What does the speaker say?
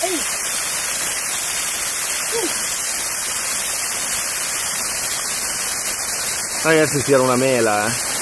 Ragazzi, Ragazzi, tira una mela, eh!